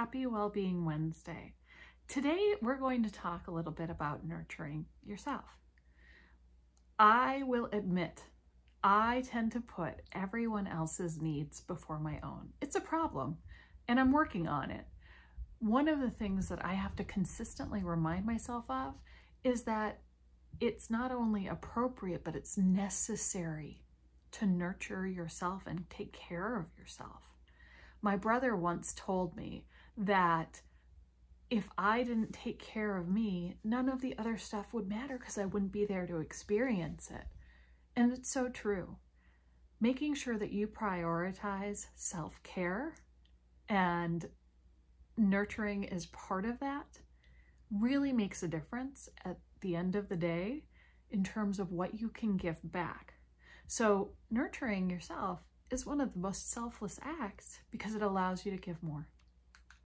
Happy Wellbeing Wednesday. Today we're going to talk a little bit about nurturing yourself. I will admit, I tend to put everyone else's needs before my own. It's a problem, and I'm working on it. One of the things that I have to consistently remind myself of is that it's not only appropriate, but it's necessary to nurture yourself and take care of yourself. My brother once told me that if I didn't take care of me, none of the other stuff would matter because I wouldn't be there to experience it. And it's so true. Making sure that you prioritize self care and nurturing is part of that really makes a difference at the end of the day in terms of what you can give back. So, nurturing yourself is one of the most selfless acts because it allows you to give more.